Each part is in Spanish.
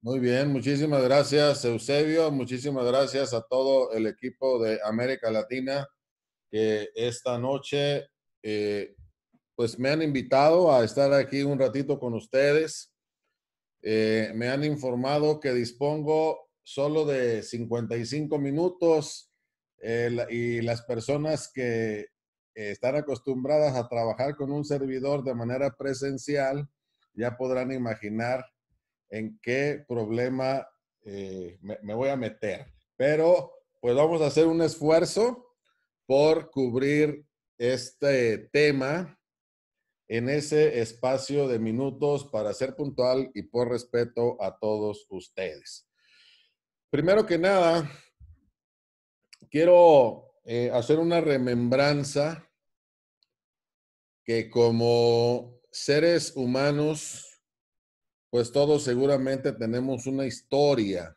Muy bien, muchísimas gracias Eusebio, muchísimas gracias a todo el equipo de América Latina que esta noche eh, pues me han invitado a estar aquí un ratito con ustedes. Eh, me han informado que dispongo solo de 55 minutos eh, y las personas que están acostumbradas a trabajar con un servidor de manera presencial ya podrán imaginar en qué problema eh, me, voy a meter. Pero pues vamos a hacer un esfuerzo por cubrir este tema en ese espacio de minutos para ser puntual y por respeto a todos ustedes. Primero que nada, quiero eh, hacer una remembranza que como seres humanos pues todos seguramente tenemos una historia,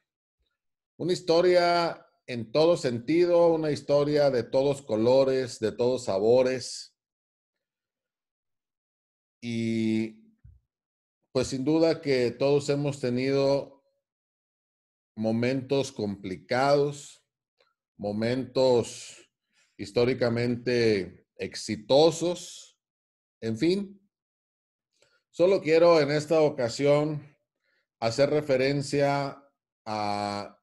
una historia en todo sentido, una historia de todos colores, de todos sabores. Y pues sin duda que todos hemos tenido momentos complicados, momentos históricamente exitosos, en fin, Solo quiero en esta ocasión hacer referencia a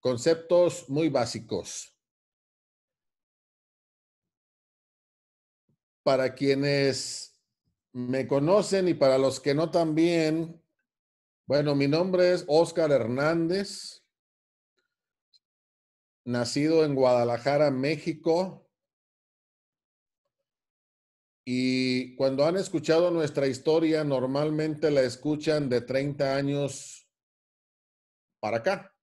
conceptos muy básicos. Para quienes me conocen y para los que no también, bueno, mi nombre es Oscar Hernández, nacido en Guadalajara, México, y cuando han escuchado nuestra historia, normalmente la escuchan de 30 años para acá.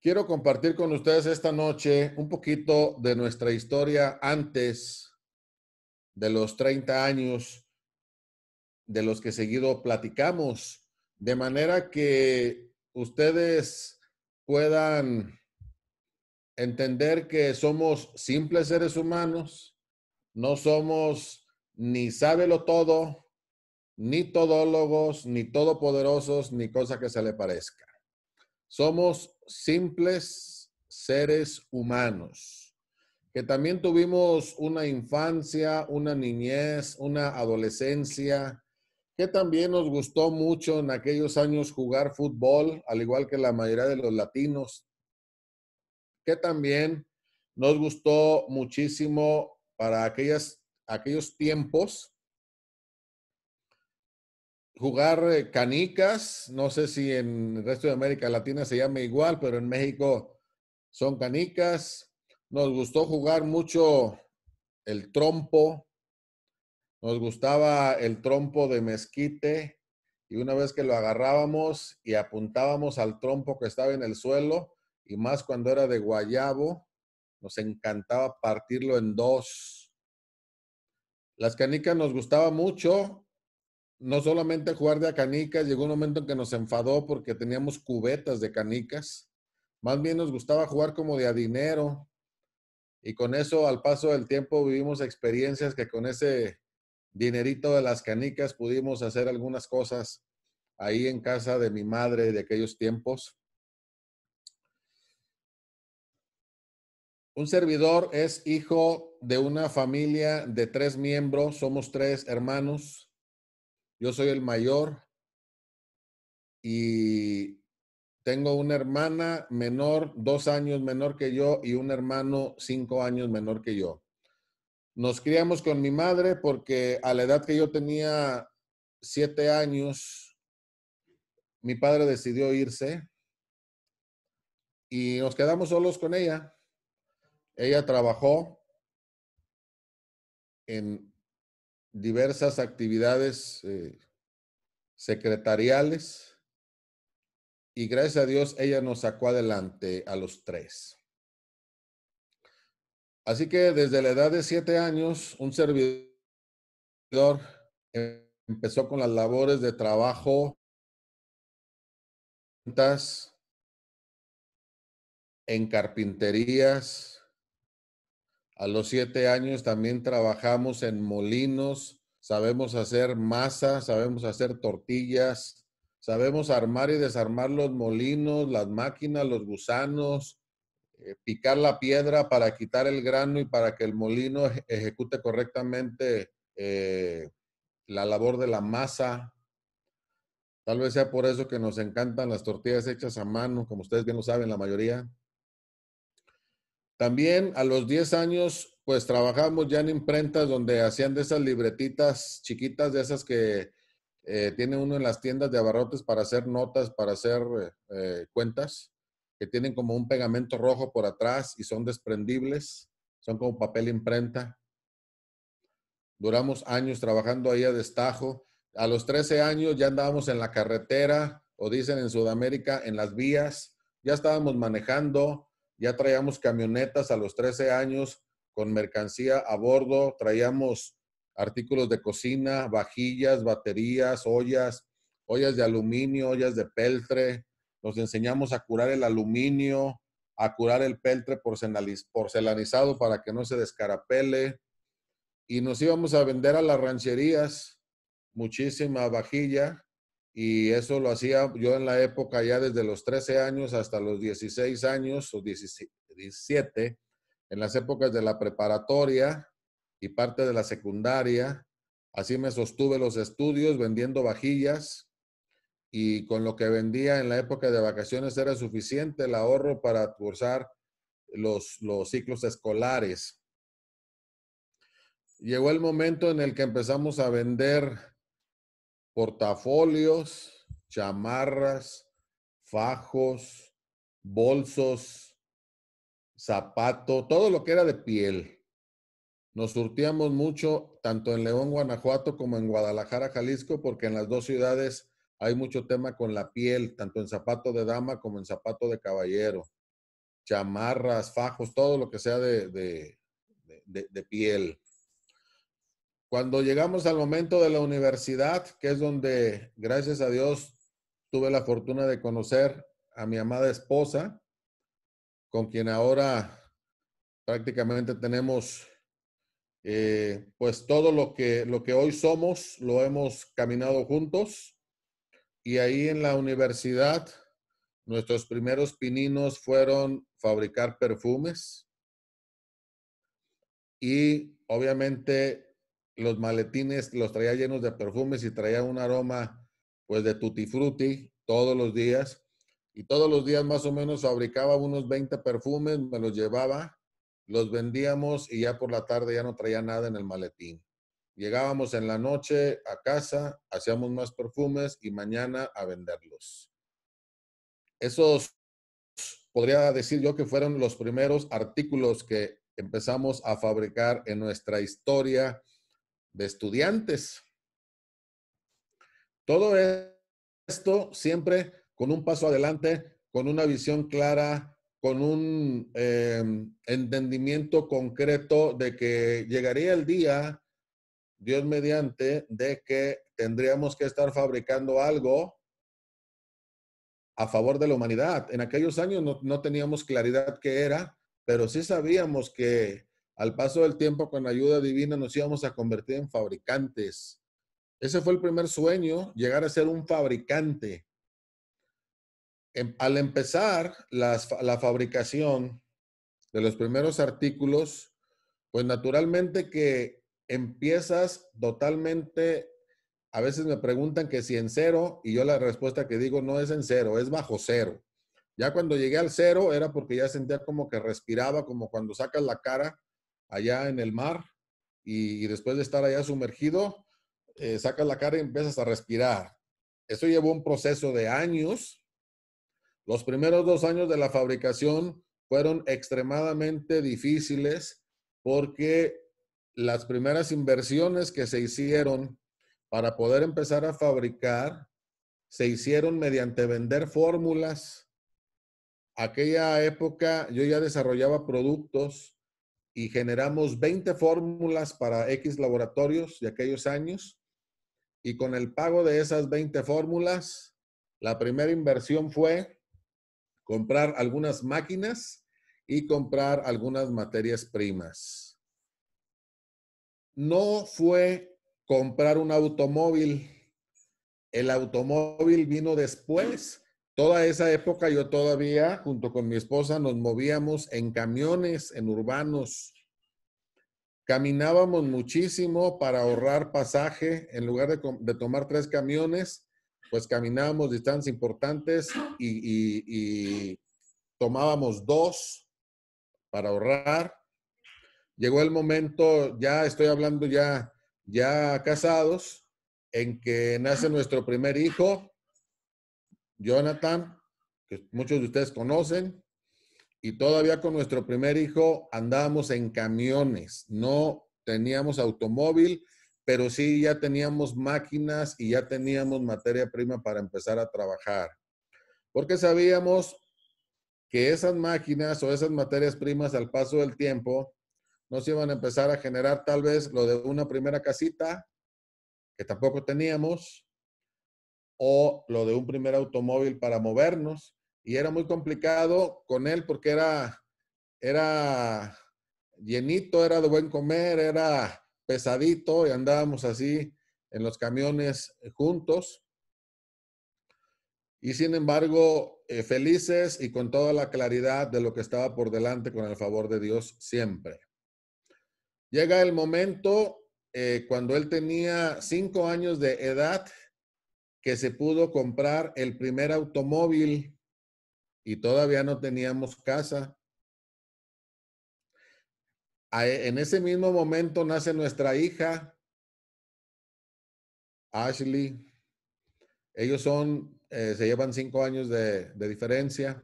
Quiero compartir con ustedes esta noche un poquito de nuestra historia antes de los 30 años de los que seguido platicamos, de manera que ustedes puedan entender que somos simples seres humanos, no somos ni sábelo todo, ni todólogos, ni todopoderosos, ni cosa que se le parezca. Somos simples seres humanos, que también tuvimos una infancia, una niñez, una adolescencia, que también nos gustó mucho en aquellos años jugar fútbol, al igual que la mayoría de los latinos, que también nos gustó muchísimo para aquellas, aquellos tiempos. Jugar eh, canicas, no sé si en el resto de América Latina se llama igual, pero en México son canicas. Nos gustó jugar mucho el trompo. Nos gustaba el trompo de mezquite y una vez que lo agarrábamos y apuntábamos al trompo que estaba en el suelo, y más cuando era de guayabo, nos encantaba partirlo en dos. Las canicas nos gustaba mucho, no solamente jugar de a canicas, llegó un momento en que nos enfadó porque teníamos cubetas de canicas, más bien nos gustaba jugar como de a dinero. Y con eso, al paso del tiempo, vivimos experiencias que con ese dinerito de las canicas pudimos hacer algunas cosas ahí en casa de mi madre de aquellos tiempos. Un servidor es hijo de una familia de tres miembros, somos tres hermanos. Yo soy el mayor y tengo una hermana menor, dos años menor que yo, y un hermano cinco años menor que yo. Nos criamos con mi madre porque a la edad que yo tenía siete años, mi padre decidió irse y nos quedamos solos con ella. Ella trabajó en diversas actividades eh, secretariales y gracias a Dios ella nos sacó adelante a los tres. Así que desde la edad de siete años, un servidor empezó con las labores de trabajo en carpinterías, a los siete años también trabajamos en molinos, sabemos hacer masa, sabemos hacer tortillas, sabemos armar y desarmar los molinos, las máquinas, los gusanos, eh, picar la piedra para quitar el grano y para que el molino ejecute correctamente eh, la labor de la masa. Tal vez sea por eso que nos encantan las tortillas hechas a mano, como ustedes bien lo saben, la mayoría. También a los 10 años, pues trabajamos ya en imprentas donde hacían de esas libretitas chiquitas, de esas que eh, tiene uno en las tiendas de abarrotes para hacer notas, para hacer cuentas que tienen como un pegamento rojo por atrás y son desprendibles, son como papel imprenta. Duramos años trabajando ahí a destajo. A los 13 años ya andábamos en la carretera, o dicen en Sudamérica, en las vías. Ya estábamos manejando, ya traíamos camionetas a los 13 años con mercancía a bordo, traíamos artículos de cocina, vajillas, baterías, ollas, ollas de aluminio, ollas de peltre, nos enseñamos a curar el aluminio, a curar el peltre porcelanizado para que no se descarapele. Y nos íbamos a vender a las rancherías muchísima vajilla. Y eso lo hacía yo en la época ya desde los 13 años hasta los 16 años o 17, en las épocas de la preparatoria y parte de la secundaria. Así me sostuve los estudios vendiendo vajillas y con lo que vendía en la época de vacaciones era suficiente el ahorro para cursar los, los ciclos escolares. Llegó el momento en el que empezamos a vender portafolios, chamarras, fajos, bolsos, zapato, todo lo que era de piel. Nos surtíamos mucho tanto en León, Guanajuato como en Guadalajara, Jalisco, porque en las dos ciudades hay mucho tema con la piel, tanto en zapato de dama como en zapato de caballero. Chamarras, fajos, todo lo que sea de, de, piel. Cuando llegamos al momento de la universidad, que es donde, gracias a Dios, tuve la fortuna de conocer a mi amada esposa, con quien ahora prácticamente tenemos eh, pues todo lo que, lo que hoy somos, lo hemos caminado juntos. Y ahí en la universidad, nuestros primeros pininos fueron fabricar perfumes. Y obviamente los maletines los traía llenos de perfumes y traía un aroma pues de tutti frutti todos los días. Y todos los días más o menos fabricaba unos 20 perfumes, me los llevaba, los vendíamos y ya por la tarde ya no traía nada en el maletín. Llegábamos en la noche a casa, hacíamos más perfumes y mañana a venderlos. Esos podría decir yo que fueron los primeros artículos que empezamos a fabricar en nuestra historia de estudiantes. Todo esto siempre con un paso adelante, con una visión clara, con un em, entendimiento concreto de que llegaría el día Dios mediante, de que tendríamos que estar fabricando algo a favor de la humanidad. En aquellos años no, teníamos claridad qué era, pero sí sabíamos que al paso del tiempo, con ayuda divina, nos íbamos a convertir en fabricantes. Ese fue el primer sueño, llegar a ser un fabricante. Em, al empezar la fabricación de los primeros artículos, pues naturalmente que empiezas totalmente, a veces me preguntan que si en cero, y yo la respuesta que digo no es en cero, es bajo cero. Ya cuando llegué al cero era porque ya sentía como que respiraba, como cuando sacas la cara allá en el mar y, después de estar allá sumergido, eh, sacas la cara y empiezas a respirar. Eso llevó un proceso de años. Los primeros dos años de la fabricación fueron extremadamente difíciles porque las primeras inversiones que se hicieron para poder empezar a fabricar se hicieron mediante vender fórmulas. Aquella época yo ya desarrollaba productos y generamos 20 fórmulas para X laboratorios de aquellos años. Y con el pago de esas 20 fórmulas, la primera inversión fue comprar algunas máquinas y comprar algunas materias primas no fue comprar un automóvil, El automóvil vino después. Toda esa época yo todavía, junto con mi esposa, nos movíamos en camiones, en urbanos. Caminábamos muchísimo para ahorrar pasaje. En lugar de, tomar tres camiones, pues caminábamos distancias importantes y, y tomábamos dos para ahorrar. Llegó el momento, ya estoy hablando ya, ya casados, en que nace nuestro primer hijo, Jonathan, que muchos de ustedes conocen, y todavía con nuestro primer hijo andábamos en camiones, no teníamos automóvil, pero sí ya teníamos máquinas y ya teníamos materia prima para empezar a trabajar. Porque sabíamos que esas máquinas o esas materias primas al paso del tiempo nos iban a empezar a generar tal vez lo de una primera casita que tampoco teníamos o lo de un primer automóvil para movernos y era muy complicado con él porque era era llenito, era de buen comer, era pesadito y andábamos así en los camiones juntos. Y sin embargo, eh, felices y con toda la claridad de lo que estaba por delante con el favor de Dios siempre. Llega el momento eh, cuando él tenía cinco años de edad que se pudo comprar el primer automóvil y todavía no teníamos casa. En ese mismo momento nace nuestra hija, Ashley. Ellos son, eh, se llevan cinco años de diferencia.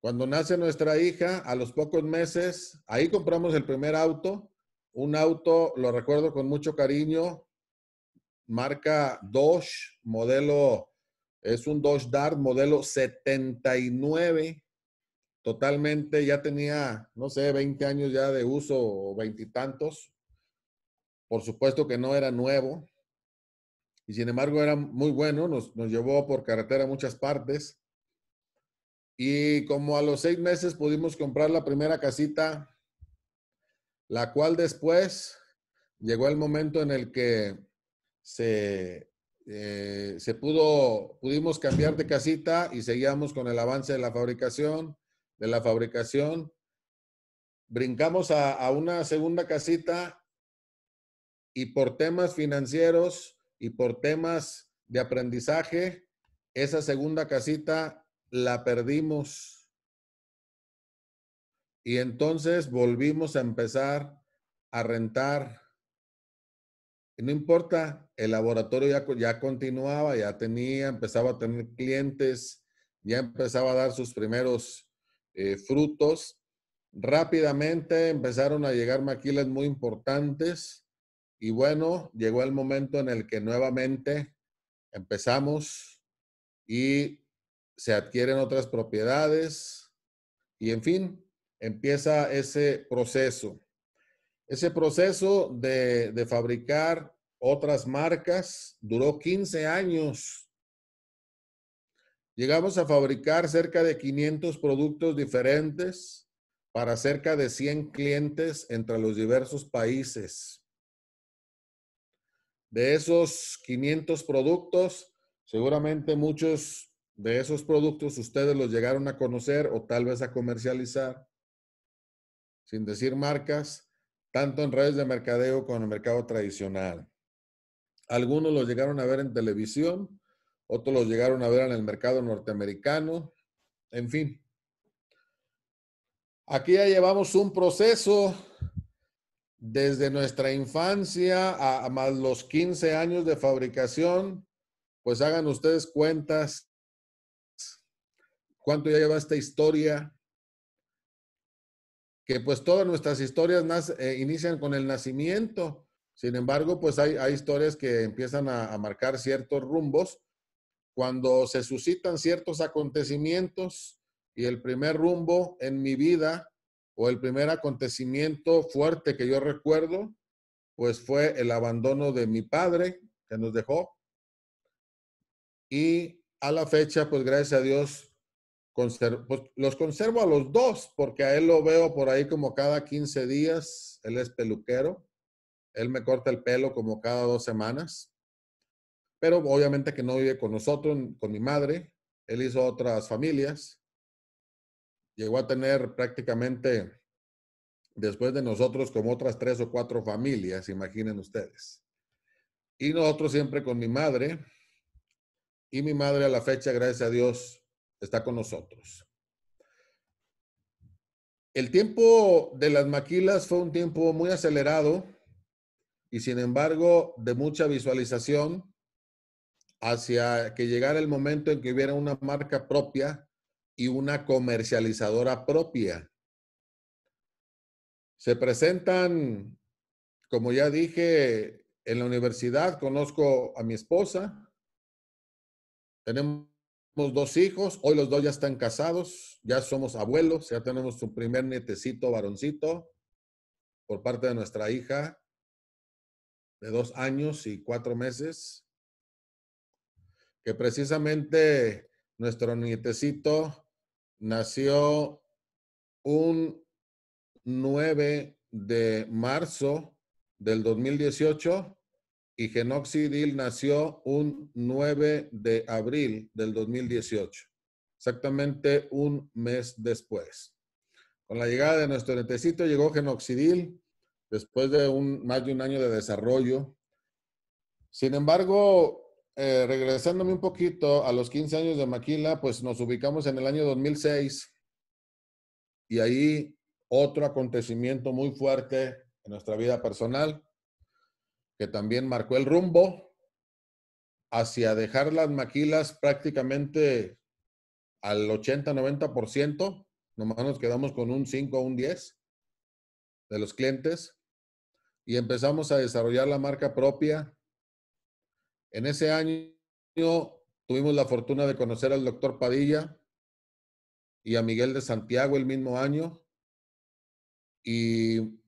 Cuando nace nuestra hija, a los pocos meses, ahí compramos el primer auto. Un auto, lo recuerdo con mucho cariño, marca Dodge, modelo, es un Dodge Dart, modelo 79. Totalmente, ya tenía, no sé, 20 años ya de uso o veintitantos. Por supuesto que no era nuevo. Y sin embargo era muy bueno, nos, nos llevó por carretera a muchas partes. Y como a los seis meses pudimos comprar la primera casita, la cual después llegó el momento en el que se, eh, se pudo, pudimos cambiar de casita y seguíamos con el avance de la fabricación, de la fabricación. Brincamos a, a una segunda casita y por temas financieros y por temas de aprendizaje, esa segunda casita la perdimos. Y entonces volvimos a empezar a rentar. No importa, el laboratorio ya, ya continuaba, ya tenía, empezaba a tener clientes, ya empezaba a dar sus primeros eh, frutos. Rápidamente empezaron a llegar maquilas muy importantes y bueno, llegó el momento en el que nuevamente empezamos y se adquieren otras propiedades y en fin, empieza ese proceso. Ese proceso de, de fabricar otras marcas duró 15 años. Llegamos a fabricar cerca de 500 productos diferentes para cerca de 100 clientes entre los diversos países. De esos 500 productos, seguramente muchos de esos productos ustedes los llegaron a conocer o tal vez a comercializar, sin decir marcas, tanto en redes de mercadeo como en el mercado tradicional. Algunos los llegaron a ver en televisión, otros los llegaron a ver en el mercado norteamericano, en fin. Aquí ya llevamos un proceso desde nuestra infancia a, a más los 15 años de fabricación, pues hagan ustedes cuentas cuánto ya lleva esta historia, que pues todas nuestras historias eh, inician con el nacimiento. Sin embargo, pues hay, hay historias que empiezan a, a, marcar ciertos rumbos cuando se suscitan ciertos acontecimientos y el primer rumbo en mi vida o el primer acontecimiento fuerte que yo recuerdo, pues fue el abandono de mi padre que nos dejó. Y a la fecha, pues gracias a Dios, pues, los conservo a los dos porque a él lo veo por ahí como cada 15 días. Él es peluquero. Él me corta el pelo como cada dos semanas. pero obviamente que no vive con nosotros, con mi madre. Él hizo otras familias. Llegó a tener prácticamente, después de nosotros, como otras tres o cuatro familias, imaginen ustedes. Y nosotros siempre con mi madre. Y mi madre a la fecha, gracias a Dios, está con nosotros. El tiempo de las maquilas fue un tiempo muy acelerado y sin embargo de mucha visualización hacia que llegara el momento en que hubiera una marca propia y una comercializadora propia. Se presentan, como ya dije, en la universidad, conozco a mi esposa, tenemos dos hijos, hoy los dos ya están casados, ya somos abuelos, ya tenemos un primer nietecito varoncito por parte de nuestra hija de dos años y cuatro meses, que precisamente nuestro nietecito nació un 9 de marzo del 2018 y Genoxidil nació un 9 de abril del 2018, exactamente un mes después. Con la llegada de nuestro nietecito llegó Genoxidil después de un, más de un año de desarrollo. Sin embargo, eh, regresándome un poquito a los 15 años de Maquila, pues nos ubicamos en el año 2006 y ahí otro acontecimiento muy fuerte en nuestra vida personal que también marcó el rumbo hacia dejar las maquilas prácticamente al 80-90%, nomás nos quedamos con un 5 o un 10 de los clientes y empezamos a desarrollar la marca propia. En ese año tuvimos la fortuna de conocer al doctor Padilla y a Miguel de Santiago el mismo año. Y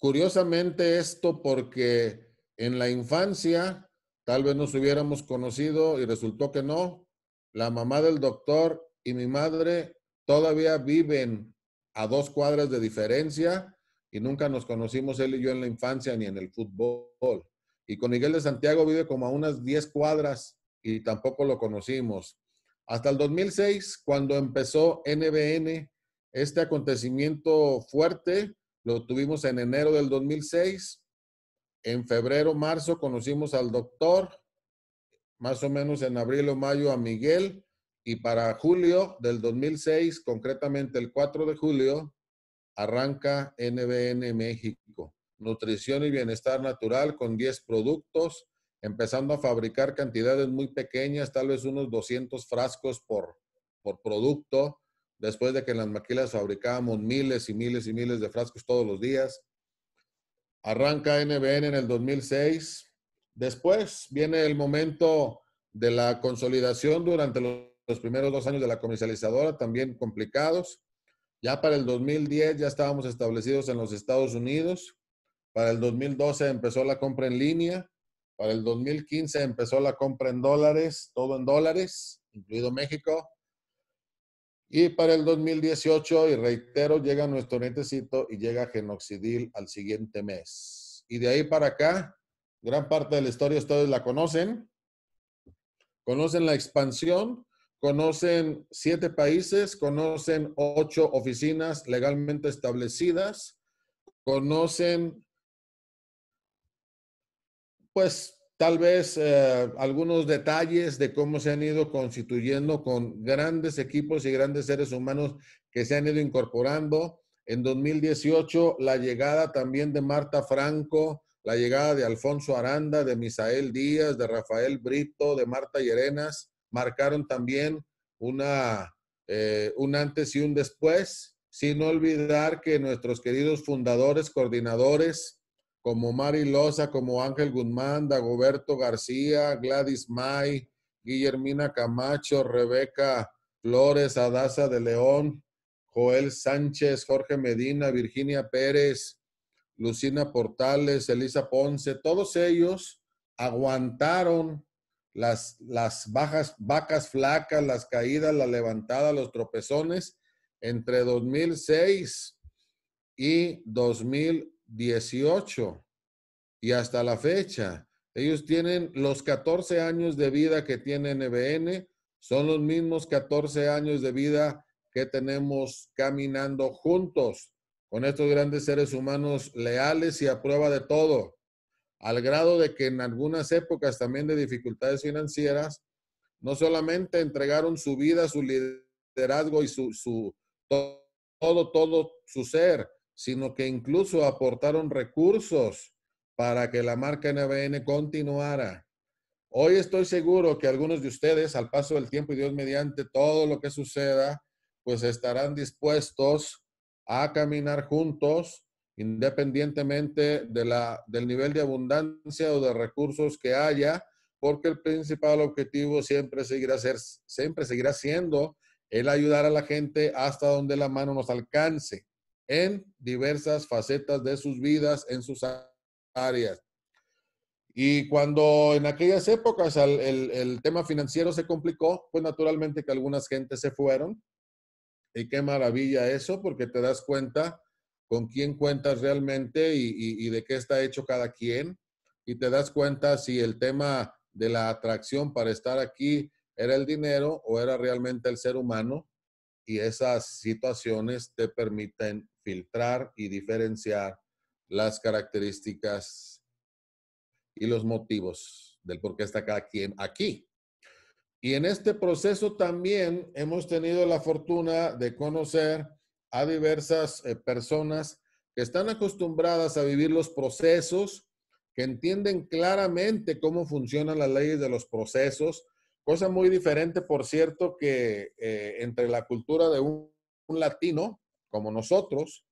curiosamente esto porque en la infancia tal vez nos hubiéramos conocido y resultó que no. La mamá del doctor y mi madre todavía viven a dos cuadras de diferencia y nunca nos conocimos él y yo en la infancia ni en el fútbol. Y con Miguel de Santiago vive como a unas 10 cuadras y tampoco lo conocimos. Hasta el 2006, cuando empezó NBN, este acontecimiento fuerte lo tuvimos en enero del 2006. En febrero, marzo conocimos al doctor, más o menos en abril o mayo a Miguel. Y para julio del 2006, concretamente el 4 de julio, arranca NBN México. Nutrición y bienestar natural con 10 productos, empezando a fabricar cantidades muy pequeñas, tal vez unos 200 frascos por, por producto, después de que en las maquilas fabricábamos miles y miles y miles de frascos todos los días. Arranca NBN en el 2006. Después viene el momento de la consolidación durante los primeros dos años de la comercializadora, también complicados. Ya para el 2010 ya estábamos establecidos en los Estados Unidos. Para el 2012 empezó la compra en línea. Para el 2015 empezó la compra en dólares, todo en dólares, incluido México. Y para el 2018, y reitero, llega nuestro netecito y llega Genoxidil al siguiente mes. Y de ahí para acá, gran parte de la historia ustedes la conocen. Conocen la expansión conocen siete países, conocen ocho oficinas legalmente establecidas, conocen, pues, tal vez eh, algunos detalles de cómo se han ido constituyendo con grandes equipos y grandes seres humanos que se han ido incorporando. En 2018, la llegada también de Marta Franco, la llegada de Alfonso Aranda, de Misael Díaz, de Rafael Brito, de Marta Llerenas, marcaron también una, eh, un antes y un después, sin olvidar que nuestros queridos fundadores, coordinadores, como Mari Loza, como Ángel Guzmán, Dagoberto García, Gladys May, Guillermina Camacho, Rebeca Flores, Adasa de León, Joel Sánchez, Jorge Medina, Virginia Pérez, Lucina Portales, Elisa Ponce, todos ellos aguantaron las, las bajas, vacas flacas, las caídas, la levantada, los tropezones entre 2006 y 2018 y hasta la fecha. Ellos tienen los 14 años de vida que tiene NBN, son los mismos 14 años de vida que tenemos caminando juntos con estos grandes seres humanos leales y a prueba de todo, al grado de que en algunas épocas también de dificultades financieras, no solamente entregaron su vida, su liderazgo y su, su todo, todo su ser, sino que incluso aportaron recursos para que la marca NBN continuara. Hoy estoy seguro que algunos de ustedes, al paso del tiempo y Dios mediante todo lo que suceda, pues estarán dispuestos a caminar juntos independientemente de la, del nivel de abundancia o de recursos que haya, porque el principal objetivo siempre seguirá, ser, siempre seguirá siendo el ayudar a la gente hasta donde la mano nos alcance en diversas facetas de sus vidas, en sus áreas. Y cuando en aquellas épocas el, el, tema financiero se complicó, pues naturalmente que algunas gentes se fueron. Y qué maravilla eso, porque te das cuenta con quién cuentas realmente y, y, y de qué está hecho cada quien. Y te das cuenta si el tema de la atracción para estar aquí era el dinero o era realmente el ser humano. Y esas situaciones te permiten filtrar y diferenciar las características y los motivos del por qué está cada quien aquí. Y en este proceso también hemos tenido la fortuna de conocer a diversas eh, personas que están acostumbradas a vivir los procesos, que entienden claramente cómo funcionan las leyes de los procesos, cosa muy diferente, por cierto, que eh, entre la cultura de un latino como nosotros,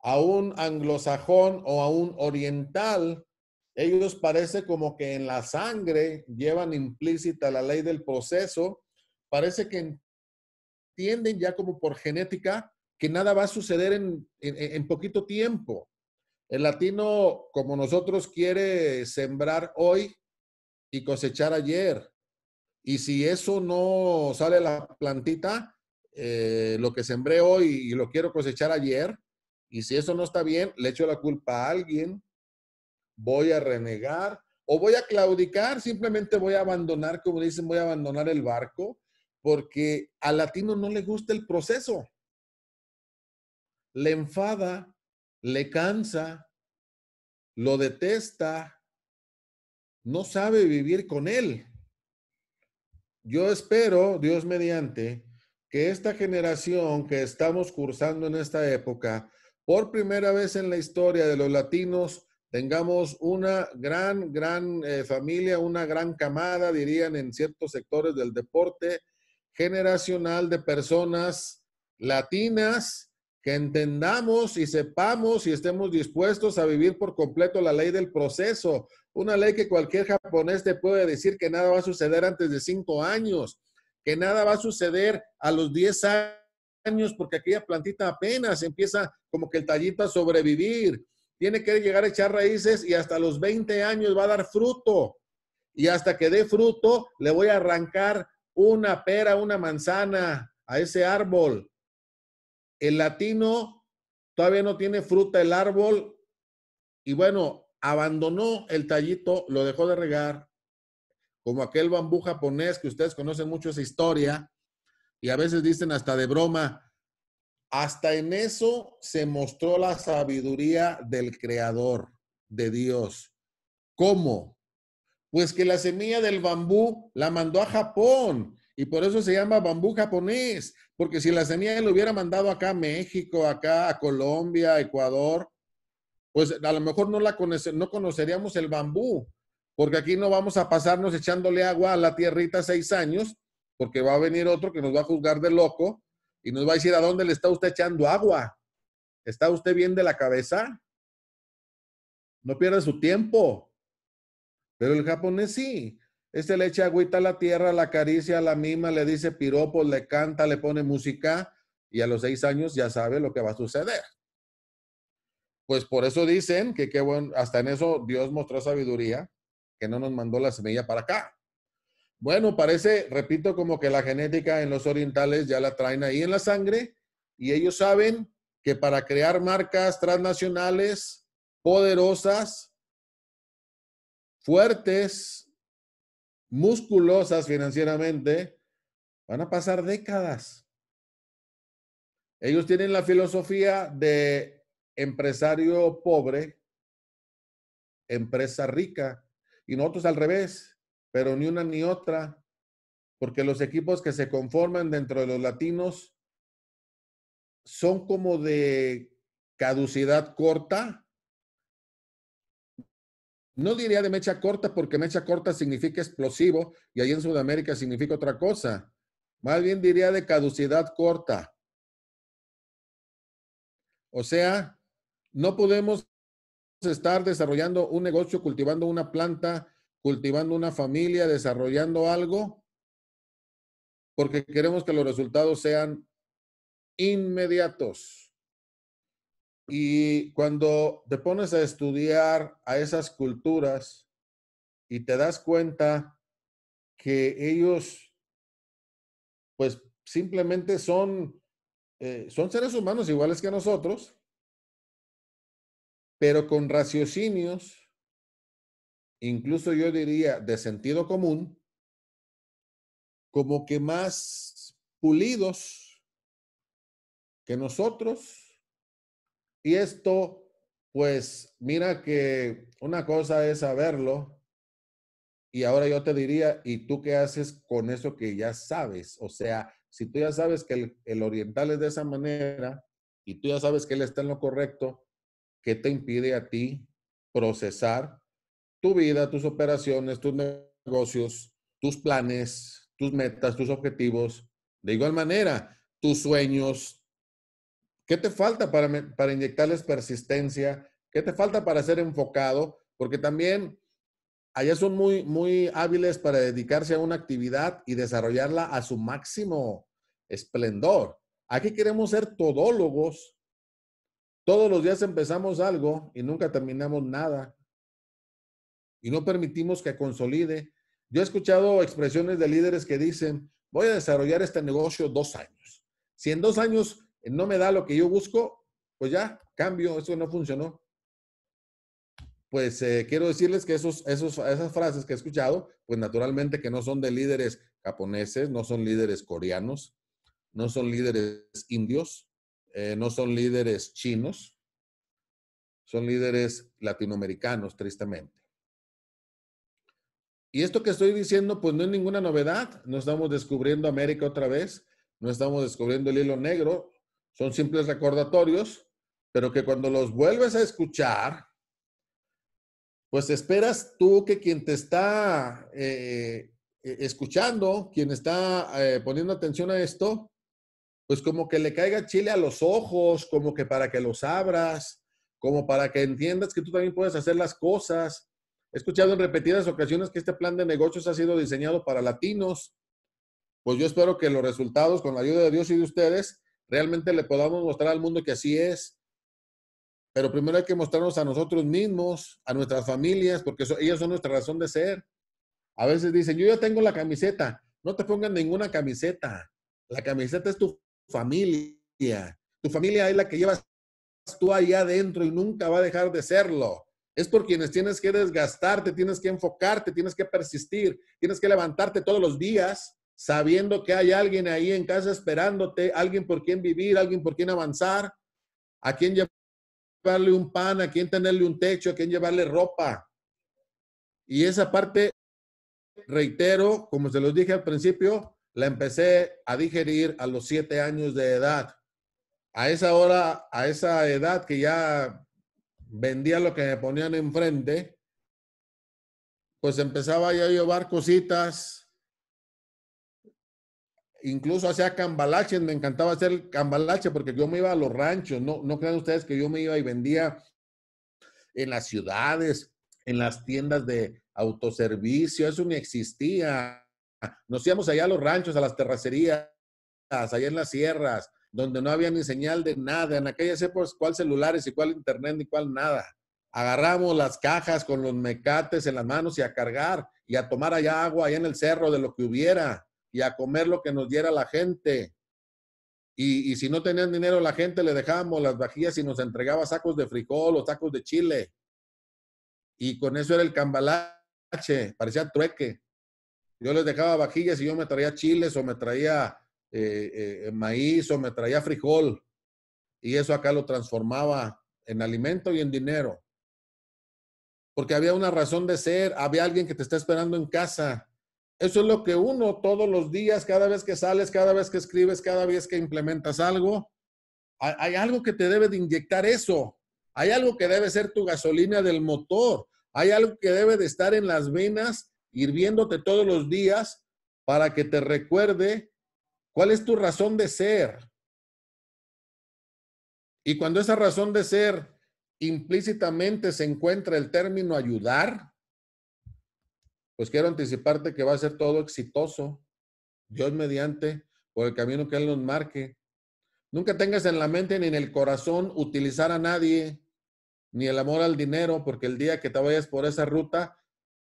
a un anglosajón o a un oriental ellos parece como que en la sangre llevan implícita la ley del proceso, parece que entienden ya como por genética que nada va a suceder en, en, poquito tiempo. El latino, como nosotros, quiere sembrar hoy y cosechar ayer. Y si eso no sale la plantita, eh, lo que sembré hoy y lo quiero cosechar ayer, y si eso no está bien, le echo la culpa a alguien voy a renegar o voy a claudicar, simplemente voy a abandonar, como dicen, voy a abandonar el barco, porque al latino no le gusta el proceso. Le enfada, le cansa, lo detesta, no sabe vivir con él. Yo espero, Dios mediante, que esta generación que estamos cursando en esta época, por primera vez en la historia de los latinos, tengamos una gran, gran eh, familia, una gran camada, dirían en ciertos sectores del deporte, generacional de personas latinas que entendamos y sepamos y estemos dispuestos a vivir por completo la ley del proceso. Una ley que cualquier japonés te puede decir que nada va a suceder antes de cinco años, que nada va a suceder a los diez años, porque aquella plantita apenas empieza como que el tallito a sobrevivir tiene que llegar a echar raíces y hasta los 20 años va a dar fruto. Y hasta que dé fruto, le voy a arrancar una pera, una manzana a ese árbol. El latino todavía no tiene fruta el árbol y bueno, abandonó el tallito, lo dejó de regar, como aquel bambú japonés que ustedes conocen mucho esa historia y a veces dicen hasta de broma, hasta en eso se mostró la sabiduría del creador, de Dios. ¿Cómo? Pues que la semilla del bambú la mandó a Japón y por eso se llama bambú japonés, porque si la semilla lo hubiera mandado acá a México, acá a Colombia, Ecuador, pues a lo mejor no, la no conoceríamos el bambú, porque aquí no vamos a pasarnos echándole agua a la tierrita seis años, porque va a venir otro que nos va a juzgar de loco y nos va a decir a dónde le está usted echando agua. ¿Está usted bien de la cabeza? No pierda su tiempo. Pero el japonés sí. Este le echa agüita a la tierra, la acaricia, la mima, le dice piropos, le canta, le pone música y a los seis años ya sabe lo que va a suceder. Pues por eso dicen que qué bueno, hasta en eso Dios mostró sabiduría, que no nos mandó la semilla para acá. Bueno, parece, repito, como que la genética en los orientales ya la traen ahí en la sangre y ellos saben que para crear marcas transnacionales poderosas, fuertes, musculosas financieramente, van a pasar décadas. Ellos tienen la filosofía de empresario pobre, empresa rica, y nosotros al revés, pero ni una ni otra, porque los equipos que se conforman dentro de los latinos son como de caducidad corta. No diría de mecha corta porque mecha corta significa explosivo y ahí en Sudamérica significa otra cosa. Más bien diría de caducidad corta. O sea, no podemos estar desarrollando un negocio, cultivando una planta, cultivando una familia, desarrollando algo, porque queremos que los resultados sean inmediatos. Y cuando te pones a estudiar a esas culturas y te das cuenta que ellos, pues simplemente son, eh, son seres humanos iguales que nosotros, pero con raciocinios, incluso yo diría de sentido común, como que más pulidos que nosotros. Y esto, pues mira que una cosa es saberlo y ahora yo te diría, ¿y tú qué haces con eso que ya sabes? O sea, si tú ya sabes que el, el oriental es de esa manera y tú ya sabes que él está en lo correcto, ¿Qué te impide a ti procesar tu vida, tus operaciones, tus negocios, tus planes, tus metas, tus objetivos? De igual manera, tus sueños. ¿Qué te falta para, para inyectarles persistencia? ¿Qué te falta para ser enfocado? Porque también allá son muy, muy hábiles para dedicarse a una actividad y desarrollarla a su máximo esplendor. Aquí queremos ser todólogos todos los días empezamos algo y nunca terminamos nada. Y no permitimos que consolide. Yo he escuchado expresiones de líderes que dicen, voy a desarrollar este negocio dos años. Si en dos años no me da lo que yo busco, pues ya, cambio, eso no funcionó. Pues eh, quiero decirles que esos, esos, esas frases que he escuchado, pues naturalmente que no son de líderes japoneses, no son líderes coreanos, no son líderes indios, eh, no son líderes chinos, son líderes latinoamericanos, tristemente. Y esto que estoy diciendo, pues no es ninguna novedad. No estamos descubriendo América otra vez, no estamos descubriendo el hilo negro, son simples recordatorios, pero que cuando los vuelves a escuchar, pues esperas tú que quien te está eh, eh, escuchando, quien está poniendo atención a esto, pues como que le caiga chile a los ojos, como que para que los abras, como para que entiendas que tú también puedes hacer las cosas. He escuchado en repetidas ocasiones que este plan de negocios ha sido diseñado para latinos. Pues yo espero que los resultados, con la ayuda de Dios y de ustedes, realmente le podamos mostrar al mundo que así es. Pero primero hay que mostrarnos a nosotros mismos, a nuestras familias, porque ellas son nuestra razón de ser. A veces dicen, yo ya tengo la camiseta. No te pongan ninguna camiseta. La camiseta es tu familia. Tu familia es la que llevas tú ahí adentro y nunca va a dejar de serlo. Es por quienes tienes que desgastarte, tienes que enfocarte, tienes que persistir, tienes que levantarte todos los días sabiendo que hay alguien ahí en casa esperándote, alguien por quien vivir, alguien por quien avanzar, a quien llevarle un pan, a quien tenerle un techo, a quien llevarle ropa. Y esa parte, reitero, como se los dije al principio, la empecé a digerir a los siete años de edad. A esa hora, a esa edad que ya vendía lo que me ponían enfrente, pues empezaba ya a llevar cositas. Incluso hacía cambalaches, me encantaba hacer cambalache porque yo me iba a los ranchos. No, no crean ustedes que yo me iba y vendía en las ciudades, en las tiendas de autoservicio, eso ni existía nos íbamos allá a los ranchos, a las terracerías, allá en las sierras, donde no había ni señal de nada. En aquellas épocas, cuál celulares y cuál internet ni cuál nada. Agarramos las cajas con los mecates en las manos y a cargar y a tomar allá agua allá en el cerro de lo que hubiera y a comer lo que nos diera la gente. Y, y si no tenían dinero la gente, le dejábamos las vajillas y nos entregaba sacos de frijol o sacos de chile. Y con eso era el cambalache parecía trueque. Yo les dejaba vajillas y yo me traía chiles o me traía eh, eh, maíz o me traía frijol. Y eso acá lo transformaba en alimento y en dinero. Porque había una razón de ser, había alguien que te está esperando en casa. Eso es lo que uno todos los días, cada vez que sales, cada vez que escribes, cada vez que implementas algo, hay, hay algo que te debe de inyectar eso. Hay algo que debe ser tu gasolina del motor. Hay algo que debe de estar en las venas, hirviéndote todos los días para que te recuerde cuál es tu razón de ser. Y cuando esa razón de ser implícitamente se encuentra el término ayudar, pues quiero anticiparte que va a ser todo exitoso. Dios mediante, por el camino que Él nos marque. Nunca tengas en la mente ni en el corazón utilizar a nadie, ni el amor al dinero, porque el día que te vayas por esa ruta,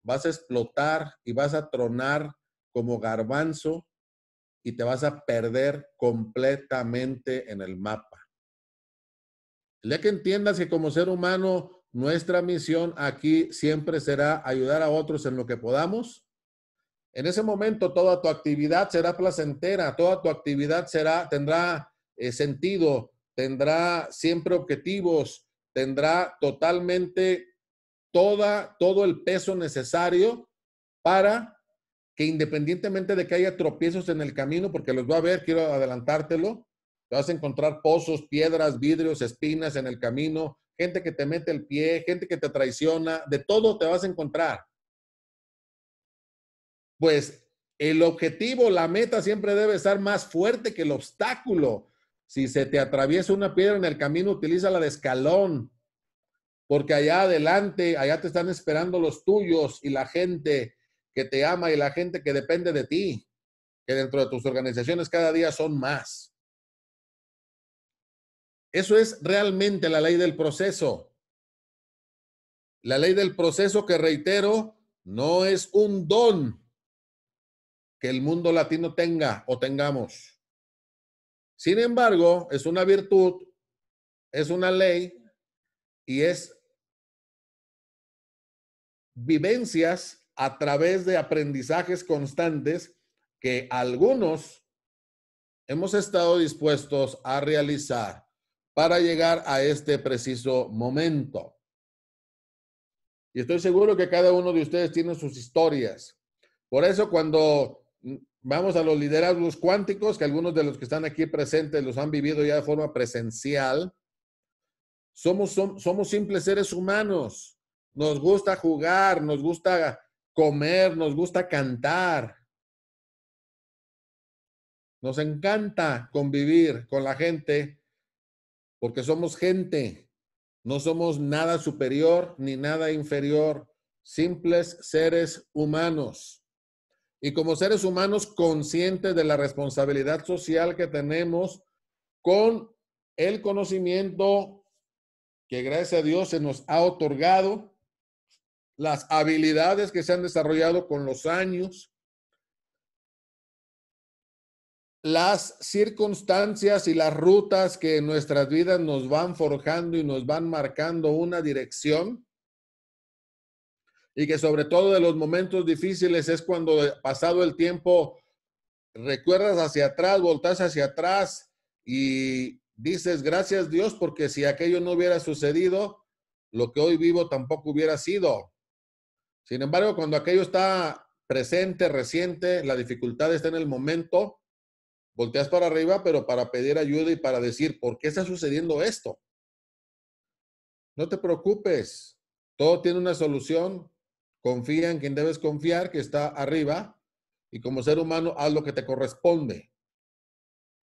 vas a explotar y vas a tronar como garbanzo y te vas a perder completamente en el mapa. El que entiendas que como ser humano, nuestra misión aquí siempre será ayudar a otros en lo que podamos, en ese momento toda tu actividad será placentera, toda tu actividad será, tendrá eh, sentido, tendrá siempre objetivos, tendrá totalmente toda, todo el peso necesario para que independientemente de que haya tropiezos en el camino, porque los va a ver, quiero adelantártelo, te vas a encontrar pozos, piedras, vidrios, espinas en el camino, gente que te mete el pie, gente que te traiciona, de todo te vas a encontrar. Pues el objetivo, la meta siempre debe estar más fuerte que el obstáculo. Si se te atraviesa una piedra en el camino, utiliza la de escalón, porque allá adelante, allá te están esperando los tuyos y la gente que te ama y la gente que depende de ti, que dentro de tus organizaciones cada día son más. Eso es realmente la ley del proceso. La ley del proceso que reitero, no es un don que el mundo latino tenga o tengamos. Sin embargo, es una virtud, es una ley y es vivencias a través de aprendizajes constantes que algunos hemos estado dispuestos a realizar para llegar a este preciso momento. Y estoy seguro que cada uno de ustedes tiene sus historias. Por eso cuando vamos a los liderazgos cuánticos, que algunos de los que están aquí presentes los han vivido ya de forma presencial, somos, somos simples seres humanos. Nos gusta jugar, nos gusta comer, nos gusta cantar. Nos encanta convivir con la gente porque somos gente, no somos nada superior ni nada inferior, simples seres humanos. Y como seres humanos conscientes de la responsabilidad social que tenemos con el conocimiento que gracias a Dios se nos ha otorgado, las habilidades que se han desarrollado con los años, las circunstancias y las rutas que en nuestras vidas nos van forjando y nos van marcando una dirección. Y que sobre todo de los momentos difíciles es cuando pasado el tiempo recuerdas hacia atrás, voltas hacia atrás y dices gracias Dios porque si aquello no hubiera sucedido, lo que hoy vivo tampoco hubiera sido. Sin embargo, cuando aquello está presente, reciente, la dificultad está en el momento, volteas para arriba, pero para pedir ayuda y para decir, ¿por qué está sucediendo esto? No te preocupes, todo tiene una solución. Confía en quien debes confiar, que está arriba, y como ser humano, haz lo que te corresponde.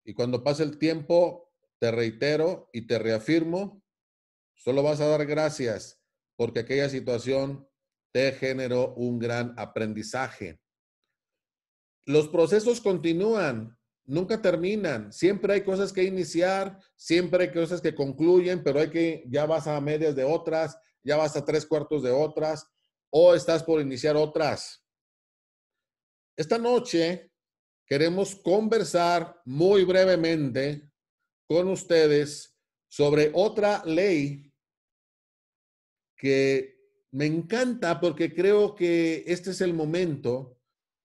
Y cuando pase el tiempo, te reitero y te reafirmo, solo vas a dar gracias porque aquella situación te generó un gran aprendizaje. Los procesos continúan nunca terminan. Siempre hay cosas que iniciar, siempre hay cosas que concluyen, pero hay que, ya vas a medias de otras, ya vas a tres cuartos de otras, o estás por iniciar otras. Esta noche queremos conversar muy brevemente con ustedes sobre otra ley que me encanta porque creo que este es el momento.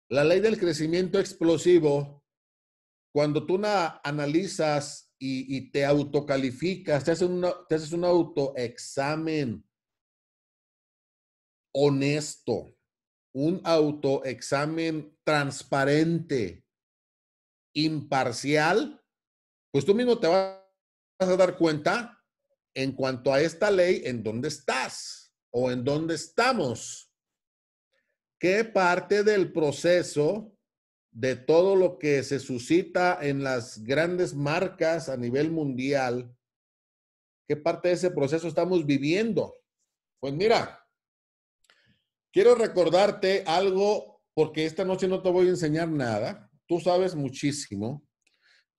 La ley del crecimiento explosivo, cuando tú la analizas y, te autocalificas, te haces, te haces un autoexamen honesto, un autoexamen transparente, imparcial, pues tú mismo te vas a dar cuenta en cuanto a esta ley, en dónde estás o en dónde estamos. ¿Qué parte del proceso de todo lo que se suscita en las grandes marcas a nivel mundial, qué parte de ese proceso estamos viviendo? Pues mira, quiero recordarte algo porque esta noche no te voy a enseñar nada. Tú sabes muchísimo.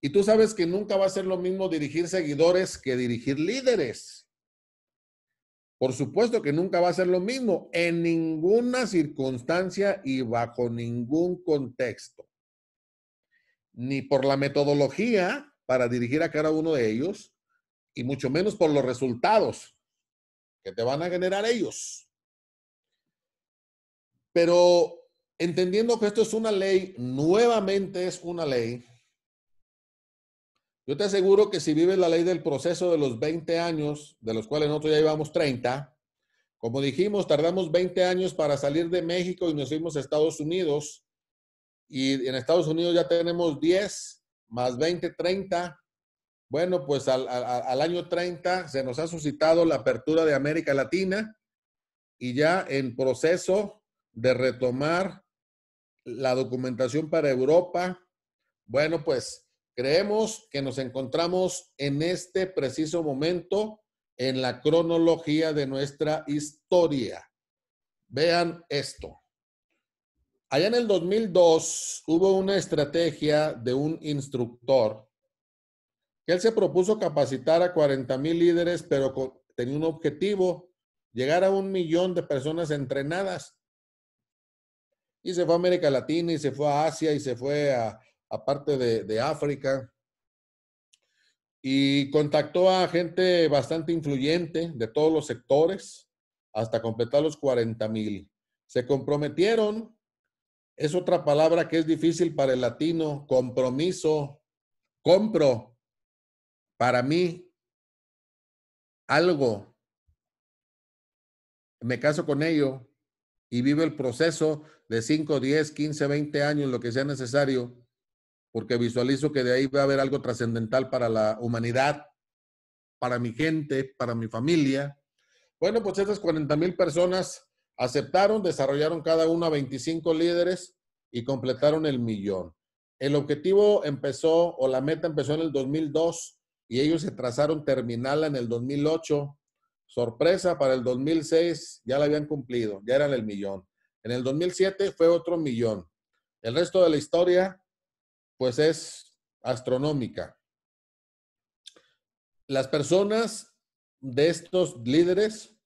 Y tú sabes que nunca va a ser lo mismo dirigir seguidores que dirigir líderes. Por supuesto que nunca va a ser lo mismo en ninguna circunstancia y bajo ningún contexto. Ni por la metodología para dirigir a cada uno de ellos, y mucho menos por los resultados que te van a generar ellos. Pero entendiendo que esto es una ley, nuevamente es una ley, yo te aseguro que si vives la ley del proceso de los 20 años, de los cuales nosotros ya llevamos 30, como dijimos, tardamos 20 años para salir de México y nos fuimos a Estados Unidos. Y en Estados Unidos ya tenemos 10 más 20, 30. Bueno, pues al, al, año 30 se nos ha suscitado la apertura de América Latina y ya en proceso de retomar la documentación para Europa. Bueno, pues Creemos que nos encontramos en este preciso momento en la cronología de nuestra historia. Vean esto. Allá en el 2002 hubo una estrategia de un instructor que él se propuso capacitar a 40 mil líderes, pero tenía un objetivo, llegar a un millón de personas entrenadas. Y se fue a América Latina y se fue a Asia y se fue a, aparte de, de África, y contactó a gente bastante influyente de todos los sectores hasta completar los 40 mil. Se comprometieron, es otra palabra que es difícil para el latino, compromiso, compro para mí algo, me caso con ello y vivo el proceso de 5, 10, 15, 20 años, lo que sea necesario porque visualizo que de ahí va a haber algo trascendental para la humanidad, para mi gente, para mi familia. Bueno, pues esas 40 mil personas aceptaron, desarrollaron cada una 25 líderes y completaron el millón. El objetivo empezó, o la meta empezó en el 2002 y ellos se trazaron terminarla en el 2008. Sorpresa, para el 2006 ya la habían cumplido, ya eran el millón. En el 2007 fue otro millón. El resto de la historia pues es astronómica. Las personas de estos líderes,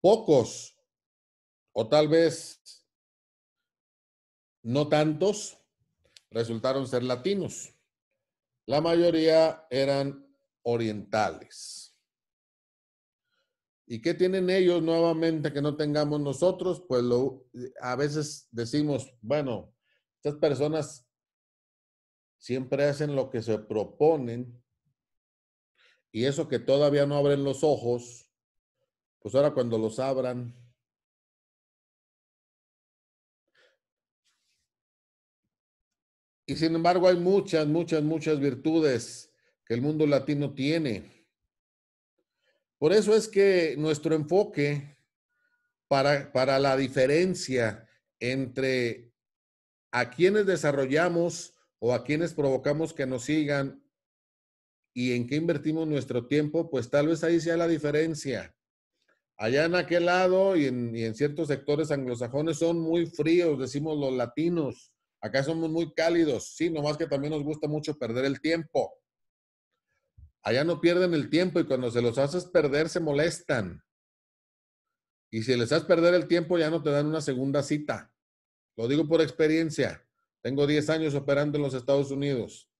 pocos o tal vez no tantos, resultaron ser latinos. La mayoría eran orientales. ¿Y qué tienen ellos nuevamente que no tengamos nosotros? Pues lo, a veces decimos, bueno, estas personas siempre hacen lo que se proponen y eso que todavía no abren los ojos, pues ahora cuando los abran, y sin embargo hay muchas, muchas, muchas virtudes que el mundo latino tiene. Por eso es que nuestro enfoque para, para la diferencia entre a quienes desarrollamos o a quienes provocamos que nos sigan y en qué invertimos nuestro tiempo, pues tal vez ahí sea la diferencia. Allá en aquel lado y en, ciertos sectores anglosajones son muy fríos, decimos los latinos. Acá somos muy cálidos, sí, nomás que también nos gusta mucho perder el tiempo. Allá no pierden el tiempo y cuando se los haces perder se molestan. Y si les haces perder el tiempo ya no te dan una segunda cita. Lo digo por experiencia. Tengo 10 años operando en los Estados Unidos,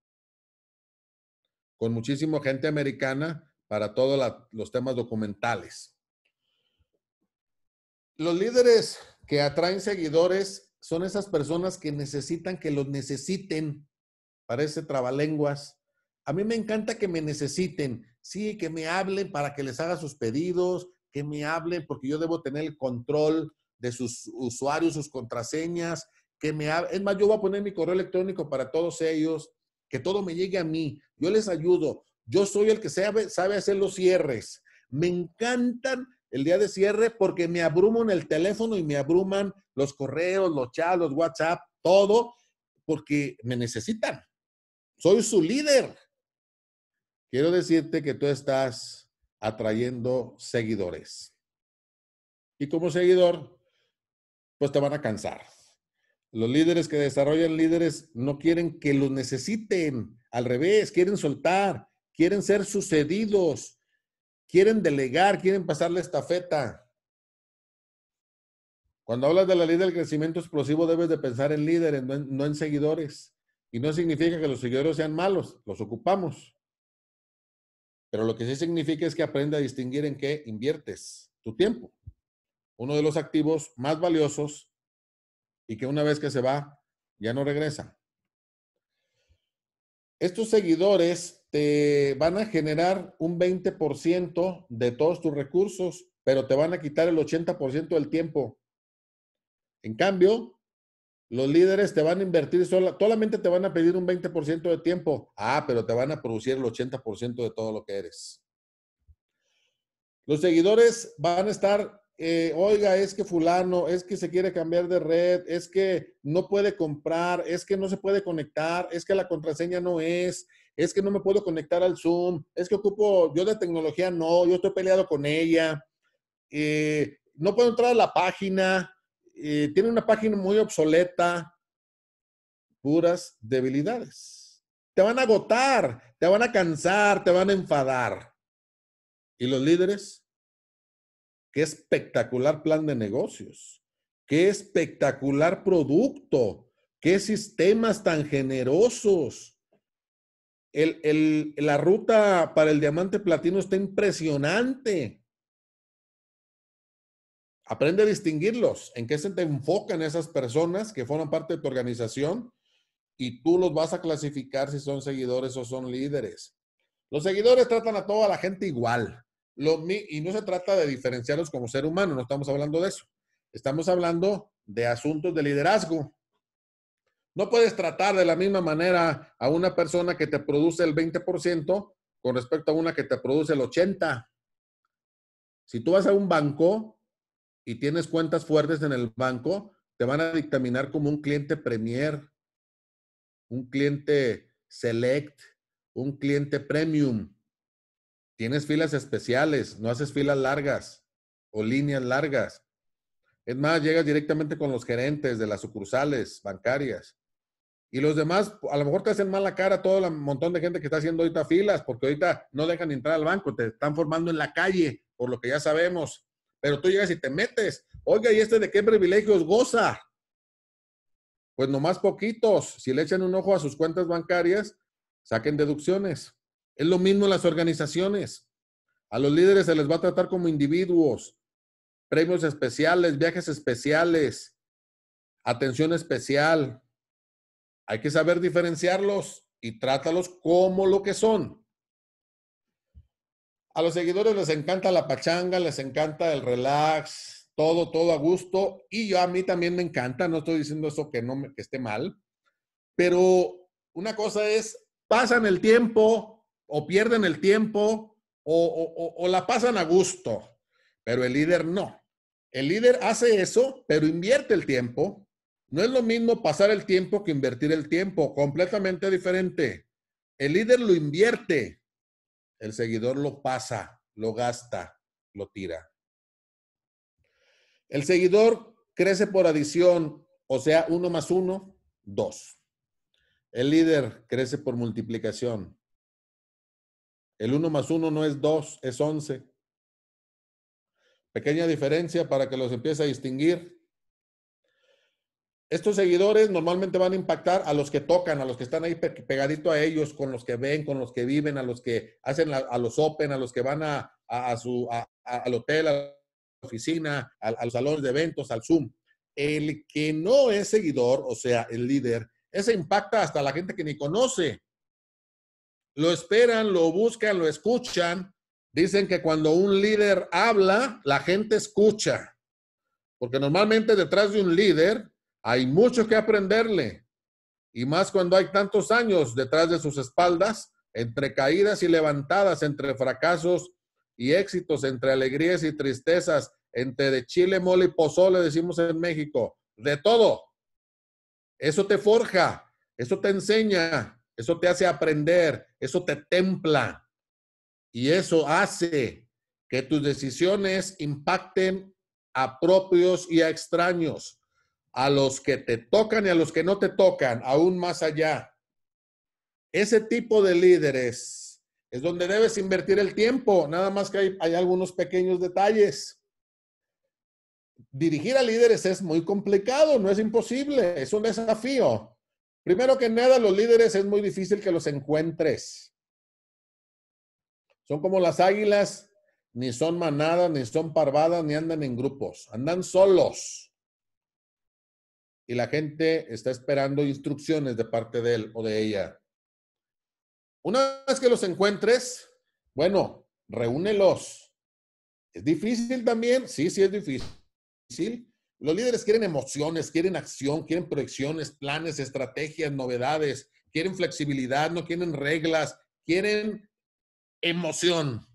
con muchísima gente americana para todos los temas documentales. Los líderes que atraen seguidores son esas personas que necesitan que los necesiten. Parece trabalenguas. A mí me encanta que me necesiten. Sí, que me hablen para que les haga sus pedidos, que me hablen porque yo debo tener el control de sus usuarios, sus contraseñas, que me Es más, yo voy a poner mi correo electrónico para todos ellos, que todo me llegue a mí. Yo les ayudo. Yo soy el que sabe, sabe hacer los cierres. Me encantan el día de cierre porque me abrumo en el teléfono y me abruman los correos, los chats, los WhatsApp, todo, porque me necesitan. Soy su líder. Quiero decirte que tú estás atrayendo seguidores. Y como seguidor, pues te van a cansar. Los líderes que desarrollan líderes no quieren que los necesiten, al revés, quieren soltar, quieren ser sucedidos, quieren delegar, quieren pasar la estafeta. Cuando hablas de la ley del crecimiento explosivo, debes de pensar en líderes, no en, no en seguidores. Y no significa que los seguidores sean malos, los ocupamos. Pero lo que sí significa es que aprende a distinguir en qué inviertes tu tiempo. Uno de los activos más valiosos y que una vez que se va, ya no regresa. Estos seguidores te van a generar un 20% de todos tus recursos, pero te van a quitar el 80% del tiempo. En cambio, los líderes te van a invertir solamente te van a pedir un 20% de tiempo. Ah, pero te van a producir el 80% de todo lo que eres. Los seguidores van a estar eh, oiga, es que fulano, es que se quiere cambiar de red, es que no puede comprar, es que no se puede conectar, es que la contraseña no es, es que no me puedo conectar al Zoom, es que ocupo, yo de tecnología no, yo estoy peleado con ella, eh, no puedo entrar a la página, eh, tiene una página muy obsoleta, puras debilidades. Te van a agotar, te van a cansar, te van a enfadar. ¿Y los líderes? Qué espectacular plan de negocios. Qué espectacular producto. Qué sistemas tan generosos. la ruta para el diamante platino está impresionante. Aprende a distinguirlos. ¿En qué se te enfocan esas personas que forman parte de tu organización? Y tú los vas a clasificar si son seguidores o son líderes. Los seguidores tratan a toda la gente igual y no se trata de diferenciarlos como ser humano, no estamos hablando de eso. Estamos hablando de asuntos de liderazgo. No puedes tratar de la misma manera a una persona que te produce el 20% con respecto a una que te produce el 80%. Si tú vas a un banco y tienes cuentas fuertes en el banco, te van a dictaminar como un cliente premier, un cliente select, un cliente premium. Tienes filas especiales, no haces filas largas o líneas largas. Es más, llegas directamente con los gerentes de las sucursales bancarias. Y los demás, a lo mejor te hacen mala cara todo el montón de gente que está haciendo ahorita filas, porque ahorita no dejan entrar al banco, te están formando en la calle, por lo que ya sabemos. Pero tú llegas y te metes. Oiga, ¿y este de qué privilegios goza? Pues nomás poquitos. Si le echan un ojo a sus cuentas bancarias, saquen deducciones. Es lo mismo en las organizaciones. A los líderes se les va a tratar como individuos, premios especiales, viajes especiales, atención especial. Hay que saber diferenciarlos y trátalos como lo que son. A los seguidores les encanta la pachanga, les encanta el relax, todo, todo a gusto. Y yo a mí también me encanta, no estoy diciendo eso que no me, que esté mal, pero una cosa es, pasan el tiempo, o pierden el tiempo o, la pasan a gusto, pero el líder no. El líder hace eso, pero invierte el tiempo. No es lo mismo pasar el tiempo que invertir el tiempo, completamente diferente. El líder lo invierte, el seguidor lo pasa, lo gasta, lo tira. El seguidor crece por adición, o sea, uno más uno, dos. El líder crece por multiplicación, el 1 más 1 no es 2, es 11. Pequeña diferencia para que los empiece a distinguir. Estos seguidores normalmente van a impactar a los que tocan, a los que están ahí pegadito a ellos, con los que ven, con los que viven, a los que hacen a los open, a los que van a, su, al hotel, a oficina, a, a los salones de eventos, al Zoom. El que no es seguidor, o sea, el líder, ese impacta hasta la gente que ni conoce. Lo esperan, lo buscan, lo escuchan. Dicen que cuando un líder habla, la gente escucha. Porque normalmente detrás de un líder hay mucho que aprenderle. Y más cuando hay tantos años detrás de sus espaldas, entre caídas y levantadas, entre fracasos y éxitos, entre alegrías y tristezas, entre de chile, mole y pozole, decimos en México, de todo. Eso te forja, eso te enseña, eso te hace aprender, eso te templa. Y eso hace que tus decisiones impacten a propios y a extraños, a los que te tocan y a los que no te tocan, aún más allá. Ese tipo de líderes es donde debes invertir el tiempo, nada más que hay, hay algunos pequeños detalles. Dirigir a líderes es muy complicado, no es imposible, es un desafío. Primero que nada, los líderes es muy difícil que los encuentres. Son como las águilas, ni son manadas, ni son parvadas, ni andan en grupos, andan solos. Y la gente está esperando instrucciones de parte de él o de ella. Una vez que los encuentres, bueno, reúnelos. ¿Es difícil también? Sí, sí es difícil. Los líderes quieren emociones, quieren acción, quieren proyecciones, planes, estrategias, novedades, quieren flexibilidad, no quieren reglas, quieren emoción.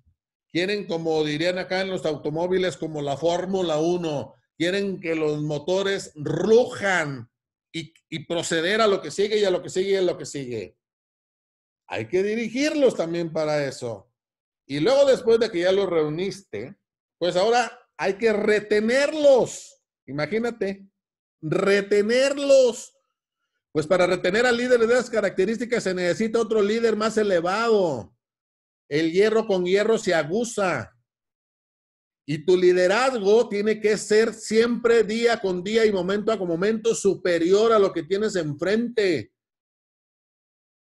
Quieren, como dirían acá en los automóviles, como la Fórmula 1, quieren que los motores rujan y, y, proceder a lo que sigue y a lo que sigue y a lo que sigue. Hay que dirigirlos también para eso. Y luego, después de que ya los reuniste, pues ahora hay que retenerlos. Imagínate, retenerlos. Pues para retener al líder de esas características se necesita otro líder más elevado. El hierro con hierro se aguza. Y tu liderazgo tiene que ser siempre día con día y momento a momento superior a lo que tienes enfrente.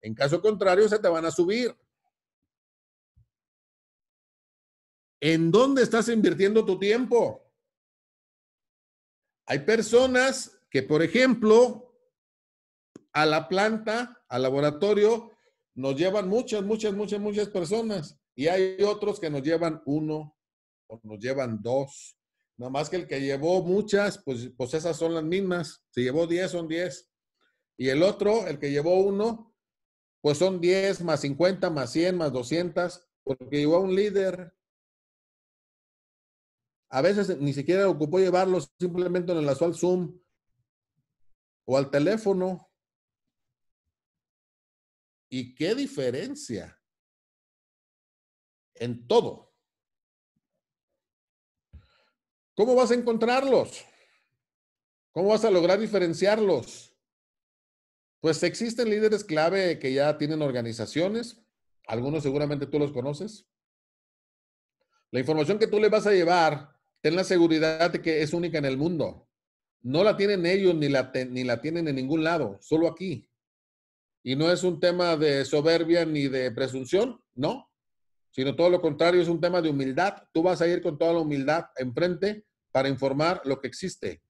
En caso contrario, se te van a subir. ¿En dónde estás invirtiendo tu tiempo? Hay personas que, por ejemplo, a la planta, al laboratorio, nos llevan muchas, muchas, muchas, muchas personas. Y hay otros que nos llevan uno o nos llevan dos. Nada más que el que llevó muchas, pues, pues esas son las mismas. Si llevó diez, son diez. Y el otro, el que llevó uno, pues son diez más cincuenta, más cien, más doscientas, porque llevó a un líder. A veces ni siquiera ocupó llevarlos, simplemente en el al Zoom o al teléfono. ¿Y qué diferencia? En todo. ¿Cómo vas a encontrarlos? ¿Cómo vas a lograr diferenciarlos? Pues existen líderes clave que ya tienen organizaciones. Algunos seguramente tú los conoces. La información que tú le vas a llevar ten la seguridad de que es única en el mundo. No la tienen ellos ni la, ni la tienen en ningún lado, solo aquí. Y no es un tema de soberbia ni de presunción, no, sino todo lo contrario, es un tema de humildad. Tú vas a ir con toda la humildad enfrente para informar lo que existe.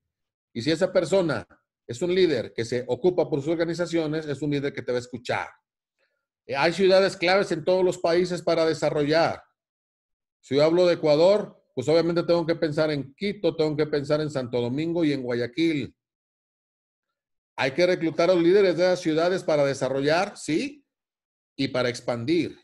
Y si esa persona es un líder que se ocupa por sus organizaciones, es un líder que te va a escuchar. Hay ciudades claves en todos los países para desarrollar. Si yo hablo de Ecuador, pues obviamente tengo que pensar en Quito, tengo que pensar en Santo Domingo y en Guayaquil. Hay que reclutar a los líderes de las ciudades para desarrollar, sí, y para expandir.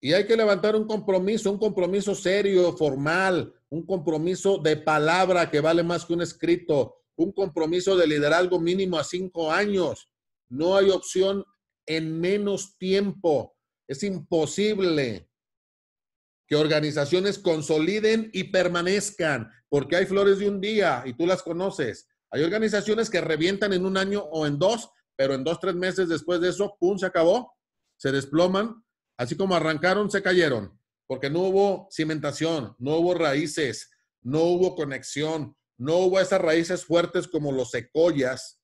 Y hay que levantar un compromiso, un compromiso serio, formal, un compromiso de palabra que vale más que un escrito, un compromiso de liderazgo mínimo a cinco años. No hay opción en menos tiempo. Es imposible que organizaciones consoliden y permanezcan, porque hay flores de un día y tú las conoces. Hay organizaciones que revientan en un año o en dos, pero en dos, tres meses después de eso, ¡pum!, se acabó, se desploman, así como arrancaron, se cayeron, porque no hubo cimentación, no hubo raíces, no hubo conexión, no hubo esas raíces fuertes como los secoyas,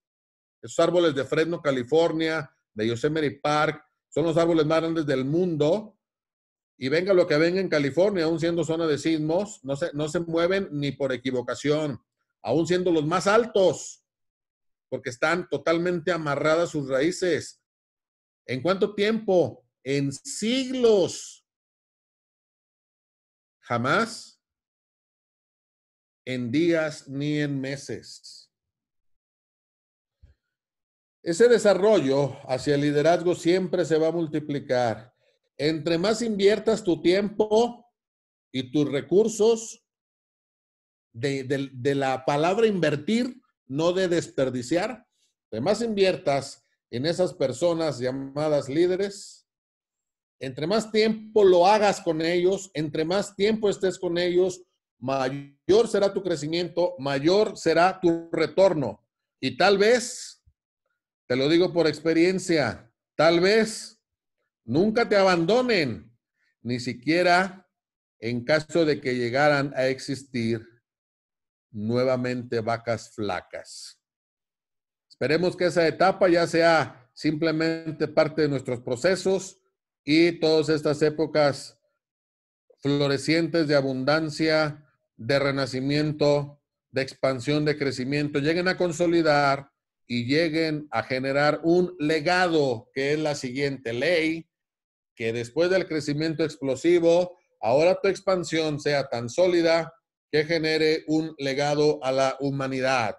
esos árboles de Fresno, California, de Yosemite Park, son los árboles más grandes del mundo, y venga lo que venga en California, aún siendo zona de sismos, no se, no se mueven ni por equivocación, aún siendo los más altos, porque están totalmente amarradas sus raíces. ¿En cuánto tiempo? En siglos. Jamás en días ni en meses. Ese desarrollo hacia el liderazgo siempre se va a multiplicar. Entre más inviertas tu tiempo y tus recursos, de, la palabra invertir, no de desperdiciar, entre más inviertas en esas personas llamadas líderes, entre más tiempo lo hagas con ellos, entre más tiempo estés con ellos, mayor será tu crecimiento, mayor será tu retorno. Y tal vez te lo digo por experiencia, tal vez nunca te abandonen, ni siquiera en caso de que llegaran a existir nuevamente vacas flacas. Esperemos que esa etapa ya sea simplemente parte de nuestros procesos y todas estas épocas florecientes de abundancia, de renacimiento, de expansión, de crecimiento, lleguen a consolidar y lleguen a generar un legado que es la siguiente ley, que después del crecimiento explosivo, ahora tu expansión sea tan sólida que genere un legado a la humanidad.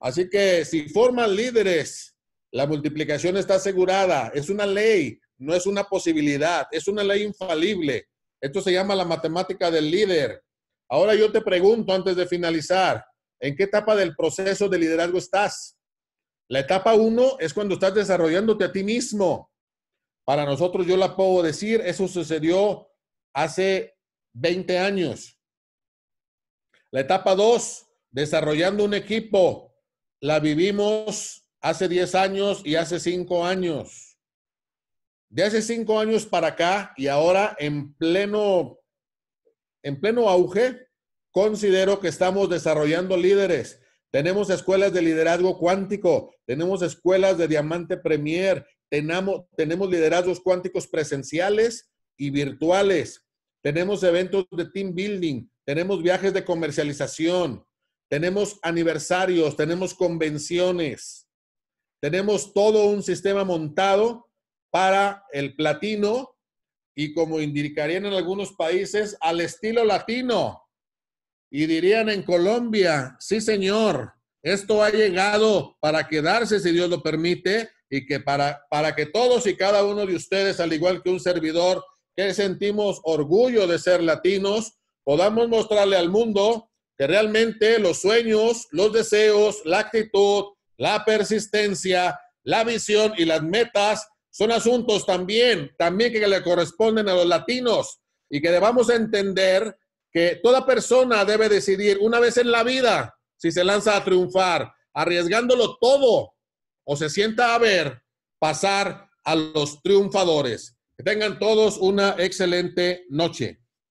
Así que si forman líderes, la multiplicación está asegurada, es una ley, no es una posibilidad, es una ley infalible. Esto se llama la matemática del líder. Ahora yo te pregunto antes de finalizar, ¿en qué etapa del proceso de liderazgo estás? La etapa uno es cuando estás desarrollándote a ti mismo. Para nosotros, yo la puedo decir, eso sucedió hace 20 años. La etapa dos, desarrollando un equipo, la vivimos hace 10 años y hace 5 años. De hace 5 años para acá y ahora en pleno, en pleno auge, considero que estamos desarrollando líderes tenemos escuelas de liderazgo cuántico, tenemos escuelas de diamante premier, tenemos, tenemos liderazgos cuánticos presenciales y virtuales, tenemos eventos de team building, tenemos viajes de comercialización, tenemos aniversarios, tenemos convenciones, tenemos todo un sistema montado para el platino y como indicarían en algunos países, al estilo latino. Y dirían en Colombia, sí señor, esto ha llegado para quedarse si Dios lo permite y que para, para que todos y cada uno de ustedes, al igual que un servidor, que sentimos orgullo de ser latinos, podamos mostrarle al mundo que realmente los sueños, los deseos, la actitud, la persistencia, la visión y las metas son asuntos también, también que le corresponden a los latinos y que debamos entender que toda persona debe decidir una vez en la vida si se lanza a triunfar, arriesgándolo todo, o se sienta a ver pasar a los triunfadores. Que tengan todos una excelente noche.